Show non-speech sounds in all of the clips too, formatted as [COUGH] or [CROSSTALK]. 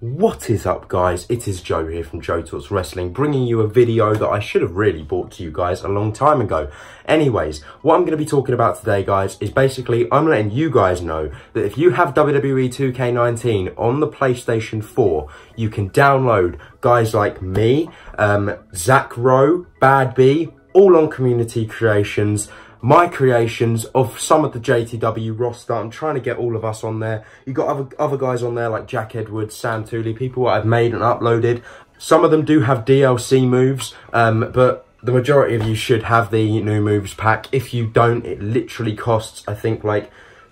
What is up guys? It is Joe here from Joe Talks Wrestling bringing you a video that I should have really brought to you guys a long time ago. Anyways, what I'm going to be talking about today guys is basically I'm letting you guys know that if you have WWE 2K19 on the PlayStation 4 you can download guys like me, um, Zac Rowe, Bad B, all on Community Creations my creations of some of the JTW roster. I'm trying to get all of us on there. You've got other, other guys on there like Jack Edwards, Sam Tooley, people I've made and uploaded. Some of them do have DLC moves, um, but the majority of you should have the new moves pack. If you don't, it literally costs, I think, like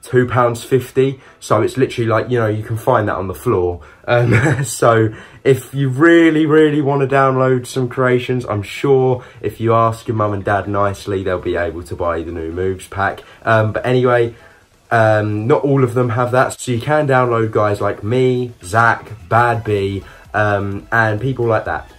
£2.50. So it's literally like, you know, you can find that on the floor. Um, [LAUGHS] so if you really, really want to download some creations, I'm sure if you ask your mum and dad nicely, they'll be able to buy the new moves pack. Um, but anyway, um, not all of them have that. So you can download guys like me, Zac, Bad B, um, and people like that.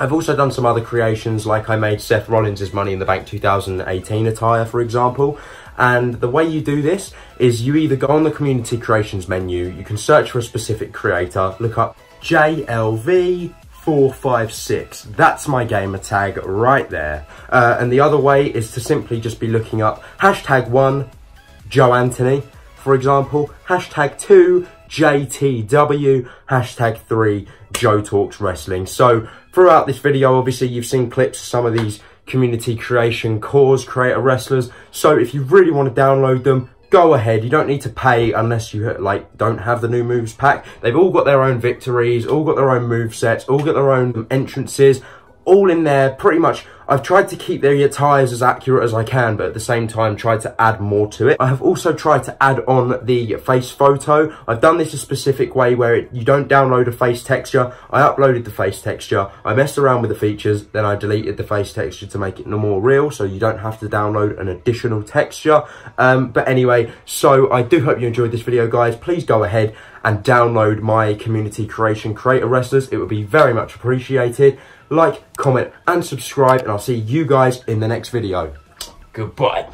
I've also done some other creations, like I made Seth Rollins' Money in the Bank 2018 attire, for example. And the way you do this is you either go on the community creations menu, you can search for a specific creator, look up JLV 456. That's my gamer tag right there. Uh, and the other way is to simply just be looking up hashtag one, Joe Anthony, for example, hashtag two, JTW, hashtag three, Joe Talks Wrestling. So throughout this video, obviously you've seen clips of some of these community creation cause creator wrestlers. So if you really want to download them, go ahead. You don't need to pay unless you like don't have the new moves pack. They've all got their own victories, all got their own move sets, all got their own entrances, all in there pretty much I've tried to keep the attires as accurate as I can, but at the same time tried to add more to it. I have also tried to add on the face photo. I've done this a specific way where it, you don't download a face texture. I uploaded the face texture. I messed around with the features, then I deleted the face texture to make it more real, so you don't have to download an additional texture. Um, but anyway, so I do hope you enjoyed this video, guys. Please go ahead and download my community creation creator wrestlers. It would be very much appreciated like, comment and subscribe and I'll see you guys in the next video. Goodbye.